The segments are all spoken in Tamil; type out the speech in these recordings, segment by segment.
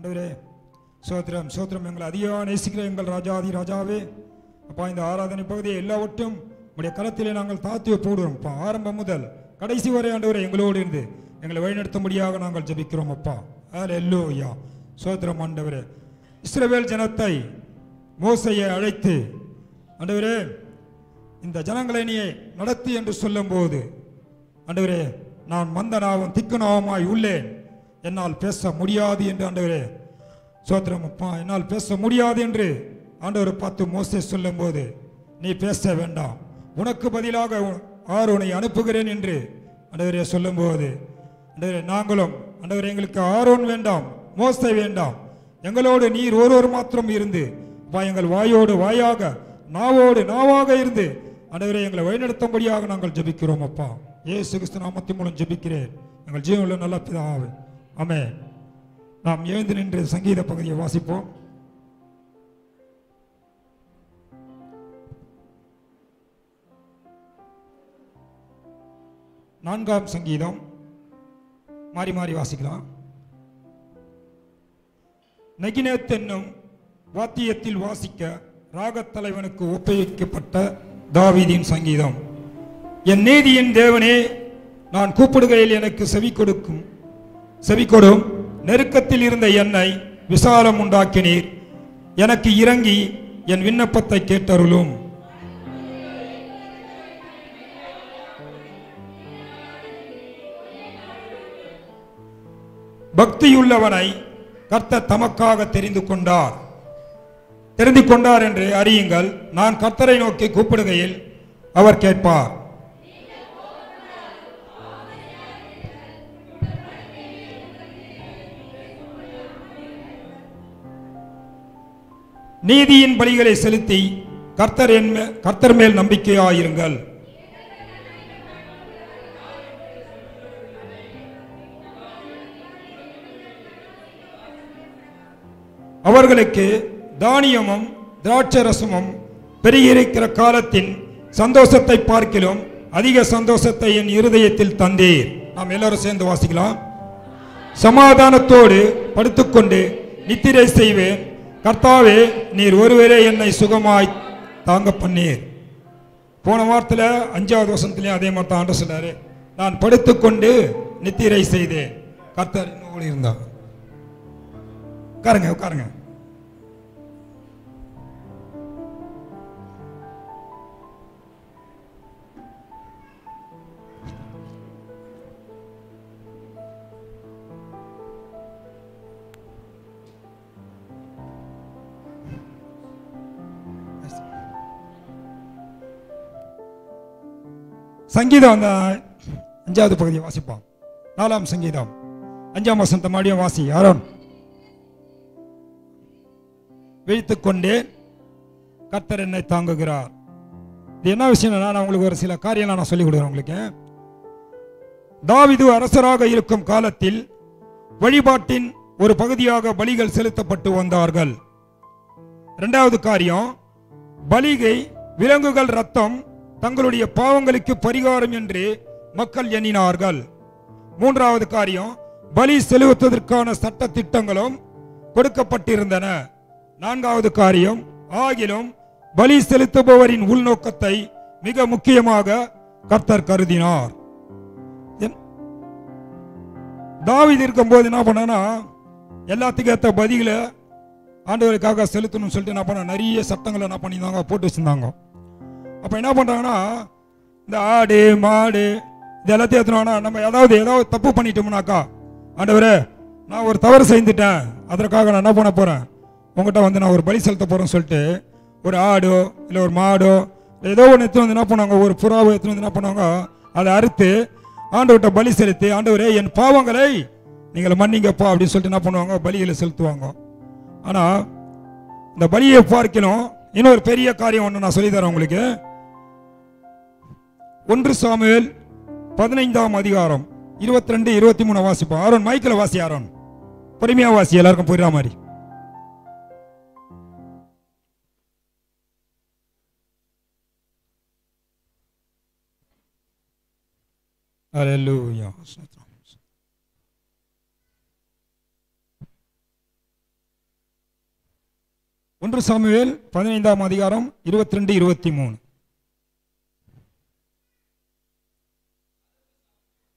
ஆண்டவரே சோத்திரம் சோத்திரம் எங்களை அதிகமாக நேசிக்கிற எங்கள் ராஜாதி ராஜாவே. அப்பா இந்த ஆராதனை பகுதியை எல்லாவற்றும் உடைய கரத்திலே நாங்கள் தாத்தி போடுவோம் அப்பா ஆரம்பம் முதல் கடைசி வரை ஆண்டவரே எங்களோடு இருந்து எங்களை வழிநடத்தும்படியாக நாங்கள் ஜெபிக்கிறோம் அப்பா. அல்லேலூயா சோத்திரம் ஆண்டவரே. இஸ்ரவேல் ஜனத்தை மோசையை அழைத்து ஆண்டவரே இந்த ஜனங்களை நீ நடத்தி என்று சொல்லும்போது ஆண்டவரே நான் மந்தனாவும் திக்குனாவுமாய் உள்ளேன். என்னால் பேச முடியாது என்று ஆண்டவரே. சோத்திரம் அப்பா என்னால் பேச முடியாது என்று ஆண்டவர் பார்த்து மோசே சொல்லும்போது நீ பேச வேண்டாம். உனக்கு பதிலாக ஆரோனை அனுப்புகிறேன் என்று ஆண்டவரே சொல்லும்போது ஆண்டவரே நாங்களும் ஆண்டவரே எங்களுக்கு ஆரோன் வேண்டாம் மோசை வேண்டாம். எங்களோடு நீர் ஒருவர் மாத்திரம் இருந்து அப்பா எங்கள் வாயோடு வாயாக நாவோடு நாவாக இருந்து ஆண்டவரே எங்களை வழிநடத்தும்படியாக நாங்கள் ஜெபிக்கிறோம் அப்பா. ஏசு கிறிஸ்து நாமத்தின் மூலம் ஜபிக்கிறேன். எங்கள் ஜீவனில் நல்ல பிதாவே. ஆமே நாம் எழுந்து நின்று சங்கீத பகுதியை வாசிப்போம். நான்காம் சங்கீதம். மாறி மாறி வாசிக்கலாம். நகினேத் என்னும் வாத்தியத்தில் வாசிக்க ராகத் தலைவனுக்கு ஒப்புவிக்கப்பட்ட தாவீதின் சங்கீதம். என் நீதியின் தேவனே நான் கூப்பிடுகையில் எனக்கு செவி கொடுக்கும் செவிக்கொடும் நெருக்கத்தில் இருந்த என்னை விசாலம் உண்டாக்கினீர். எனக்கு இறங்கி என் விண்ணப்பத்தை கேட்டருளும். பக்தியுள்ளவனை கர்த்தர் தமக்காக தெரிந்து கொண்டார். தெரிந்து கொண்டார் என்று அறியுங்கள் நான் கர்த்தரை நோக்கி கூப்பிடுகையில் அவர் கேட்பார். நீதியின் பலிகளை செலுத்தி கர்த்தர் என் மே- கர்த்தர் மேல் நம்பிக்கையாயிருங்கள். அவர்களுக்கு தானியமும் திராட்சரசமும் பெருகியிருக்கிற காலத்தின் சந்தோஷத்தை பார்க்கிலும் அதிக சந்தோஷத்தை என் இருதயத்தில் தந்தீர். நாம் எல்லாரும் சேர்ந்து வாசிக்கலாம். சமாதானத்தோடு படுத்துக்கொண்டு நித்திரை செய்வேன். கர்த்தாவே நீர் ஒருவரே என்னை சுகமாய் தாங்க பண்ணீர். போன வாரத்தில் அஞ்சாவது வருஷத்துலேயும் அதே மாதிரி தான் ஆண்டு சொன்னாரு நான் படுத்துக்கொண்டு நித்திரை செய்தேன். கர்த்தர் இன்னும் இருந்தார். உட்காருங்க உட்காருங்க. சங்கீதம் அந்த அஞ்சாவது பகுதியை வாசிப்போம். நாலாம் சங்கீதம். அஞ்சாம் வசந்த மாடியும் வாசி யாரோன்? விழித்துக் கொண்டேன் கர்த்தர் என்னை தாங்குகிறார். இது என்ன விஷயம்னா நான் உங்களுக்கு ஒரு சில காரியம் நான் சொல்லிக் கொடுக்குறேன் உங்களுக்கு. தாவிது அரசராக இருக்கும் காலத்தில் வழிபாட்டின் ஒரு பகுதியாக பலிகள் செலுத்தப்பட்டு வந்தார்கள். இரண்டாவது காரியம் பலிகை விலங்குகள் ரத்தம் தங்களுடைய பாவங்களுக்கு பரிகாரம் என்று மக்கள் எண்ணினார்கள். மூன்றாவது காரியம் பலி செலுத்துவதற்கான சட்ட திட்டங்களும் கொடுக்கப்பட்டிருந்தன. நான்காவது காரியம் ஆகிலும் பலி செலுத்துபவரின் உள்நோக்கத்தை மிக முக்கியமாக கர்த்தர் கருதினார். என்- இருக்கும் இருக்கும்போது என்ன பண்ணனா எல்லாத்துக்கும் ஏற்ற பதிகளை ஆண்டவருக்காக செலுத்தணும்னு சொல்லிட்டு என்ன பண்ண நிறைய சட்டங்களை என்ன பண்ணியிருந்தாங்க போட்டு வச்சிருந்தாங்க. அப்போ என்ன பண்ணுறாங்கன்னா இந்த ஆடு மாடு இது எல்லாத்தையும் எடுத்துனோம்னா நம்ம ஏதாவது ஏதாவது தப்பு பண்ணிட்டோம்னாக்கா ஆண்டவரே நான் ஒரு தவறு செய்துட்டேன். அதற்காக நான் என்ன பண்ண போகிறேன் உங்கள்கிட்ட வந்து நான் ஒரு பலி செலுத்த போகிறேன்னு சொல்லிட்டு ஒரு ஆடோ இல்லை ஒரு மாடோ ஏதோ ஒன்று எடுத்துன்னு வந்து என்ன பண்ணுவாங்க ஒரு புறாவை எடுத்துன்னு வந்து என்ன பண்ணுவாங்க அதை அறுத்து ஆண்டவர்கிட்ட பலி செலுத்தி ஆண்டவரே என் பாவங்களை நீங்கள் மன்னிங்கப்பா அப்படின்னு சொல்லிட்டு என்ன பண்ணுவாங்க பலிகளை செலுத்துவாங்க. ஆனால் இந்த பலியை பார்க்கணும். இன்னொரு பெரிய காரியம் ஒன்று நான் சொல்லித்தரேன் உங்களுக்கு. ஒன்று சாமுவேல் பதினைந்தாம் அதிகாரம் இருபத்தி ரெண்டு இருபத்தி மூணு வாசிப்போம். ஆரோன் மைக்கில் வாசி ஆரோன். பொறுமையா வாசி எல்லாருக்கும் புரியுற மாதிரி. Hallelujah. ஒன்று சாமுவேல் பதினைந்தாம் அதிகாரம் இருபத்தி ரெண்டு இருபத்தி மூணு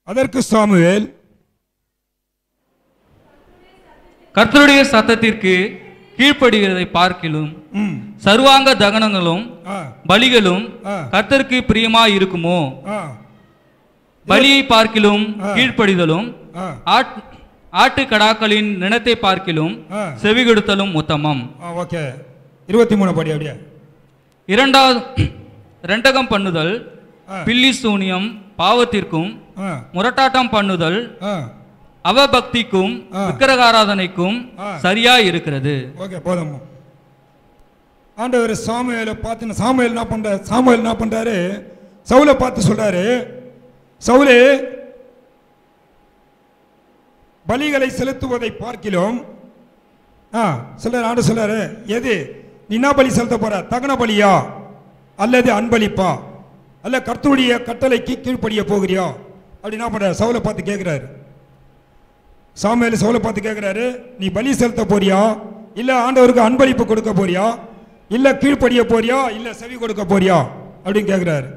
அதற்கு சாமுவேல் கர்த்தருடைய சத்தத்திற்கு கீழ்ப்படுகிறதை பார்க்கிலும் சர்வாங்க தகனங்களும் பலிகளும் கர்த்தருக்கு பிரியமா இருக்குமோ? பலியை பார்க்கிலும். கீழ்ப்படிதலும் ஆட்டு கடாக்களின் நினத்தை பார்க்கிலும் ஆ. செவிகொடுத்தலும் உத்தமம். ஓகே. இருபத்தி மூணு படி அப்படியே. இரண்டாவது ரெண்டகம் பண்ணுதல் ஆ. பில்லி சூனியம் பாவத்திற்கும் முரட்டாட்டம் பண்ணுதல் அவபக்திக்கும். விக்கிரகாராதனைக்கும். சரியா இருக்கிறது ஓகே போதும். ஆண்டவர் சாமுவேலை பார்த்து சாமுவேல் என்ன பண்ற சாமுவேல் என்ன பண்றாரு? சவுலை பார்த்து சொல்றாரு. சவுலே பலிகளை செலுத்துவதை பார்க்கிலும் ஆ சொல்றாரு ஆண்டு சொல்றாரு. எது? நீ என்ன பலி செலுத்த போற? தகன பலியா? அல்லது அன்பளிப்பா? அல்ல கர்த்தருடைய கட்டளைக்கு கீழ்ப்படிய போகிறியா? அப்படி என்ன பண்றாரு? சவுலை பார்த்து கேட்கிறாரு சாமியில் சவுலை பார்த்து கேட்குறாரு நீ பலி செலுத்த போறியா? இல்லை ஆண்டவருக்கு அன்பளிப்பு கொடுக்க போறியா? இல்லை கீழ்ப்படிய போறியா? இல்லை செவி கொடுக்க போறியா? அப்படின்னு கேட்குறாரு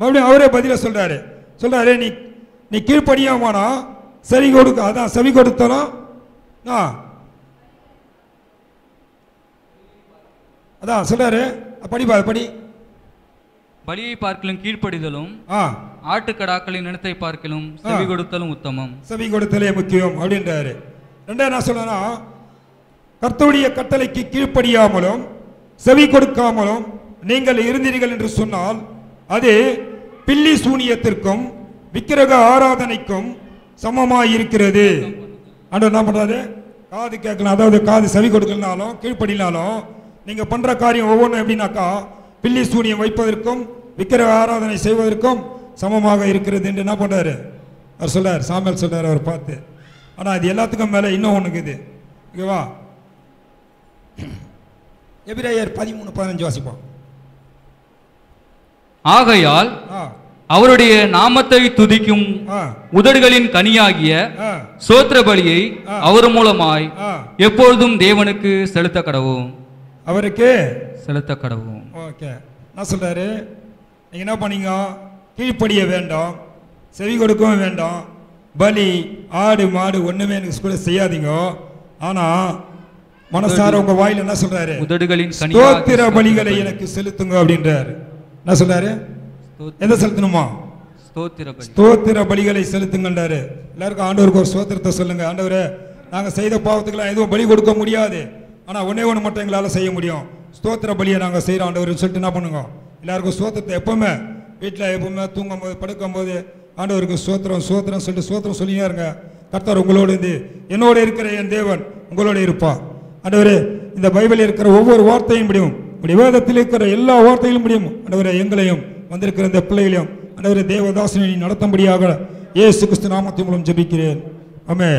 மறுபடியும் அவரே பதில சொல்றாரு. சொல்றாரு நீ நீ கீழ்ப்படியாமானா? செவி கொடுக்க அதான் செவி கொடுத்தனா? ஆ. அதான் சொல்றாரு. படிப்பா படி பலியை பார்க்கிலும் கீழ்ப்படிதலும் ஆட்டுக்கடாக்களின் நினத்தை பார்க்கிலும் செவி கொடுத்தலும் உத்தமம். செவி கொடுத்தலே முக்கியம் அப்படின்றாரு. ரெண்டாவது என்ன சொல்லனா கர்த்தருடைய கட்டளைக்கு கீழ்ப்படியாமலும் செவி கொடுக்காமலும் நீங்கள் இருந்தீர்கள் என்று சொன்னால் அது பில்லி சூனியத்திற்கும் விக்கிரக ஆராதனைக்கும் சமமாய் இருக்கிறது ஆண்டவர் என்ன பண்றாரு? காது கேட்கலாம். அதாவது காது செவி கொடுக்கலனாலும் கீழ்ப்படினாலும் நீங்க பண்ற காரியம் ஒவ்வொன்றும் எப்படின்னாக்கா பில்லி சூனியம் வைப்பதற்கும் விக்கிரக ஆராதனை செய்வதற்கும் சமமாக இருக்கிறது என்று என்ன பண்றாரு? அவர் சொல்றார் சாமியல் சொல்றாரு அவர் பார்த்து. ஆனா இது எல்லாத்துக்கும் மேல இன்னும் ஒண்ணுக்கு இது. ஓகேவா எபிரேயர் பதிமூணு பதினஞ்சு வாசிப்போம். ஆகையால் அவருடைய நாமத்தை துதிக்கும் உதடுகளின் கனியாகிய சோத்திர பலியை. அவர் மூலமாய் எப்பொழுதும் தேவனுக்கு செலுத்த கடவும் அவருக்கு செலுத்த கடவும் ஓகே. என்ன சொல்றாரு? நீங்க என்ன பண்ணீங்க? கீழ்ப்படிய வேண்டாம். செவி கொடுக்கவும் வேண்டாம். பலி ஆடு மாடு ஒண்ணுமே எனக்கு கூட செய்யாதீங்க. ஆனா மனசார உங்க வாயில என்ன சொல்றாரு? உதடுகளின் ஸ்தோத்திர பலிகளை எனக்கு செலுத்துங்க அப்படின்றாரு. என்ன சொல்றாரு? எதை செலுத்தணுமா? ஸ்தோத்திர பலி. ஸ்தோத்திர பலிகளை செலுத்துங்கன்றாரு எல்லாருக்கும் ஆண்டவருக்கு ஒரு ஸ்தோத்திரத்தை சொல்லுங்க. ஆண்டவரே நாங்க செய்த பாவத்துக்கெல்லாம் எதுவும் பலி கொடுக்க முடியாது. ஆனால் ஒன்றே ஒன்று மட்டும் எங்களால் செய்ய முடியும். ஸ்தோத்திர பலியை நாங்கள் செய்கிறோம் ஆண்டவர்னு சொல்லிட்டு என்ன பண்ணுங்க? எல்லாருக்கும் ஸ்தோத்திரத்தை எப்போவுமே வீட்டில் எப்பவுமே தூங்கும் போது படுக்கும் போது ஆண்டவருக்கு சோத்திரம் சோத்திரம் சொல்லிட்டு சோத்திரம் சொல்லியே இருங்க. கர்த்தர் உங்களோடு இருந்து என்னோட இருக்கிற என் தேவன் உங்களோட இருப்பா ஆண்டவர் இந்த பைபிளில் இருக்கிற ஒவ்வொரு வார்த்தையும் முடியும். உடைய வேதத்தில் இருக்கிற எல்லா வார்த்தைகளும் முடியும். ஆண்டவரே எங்களையும் வந்திருக்கிற இந்த பிள்ளைகளையும் ஆண்டவரே தேவதாசனை நடத்தும்படியாக ஏசு கிறிஸ்து நாமத்தின் மூலம் ஜபிக்கிறேன். ஆமே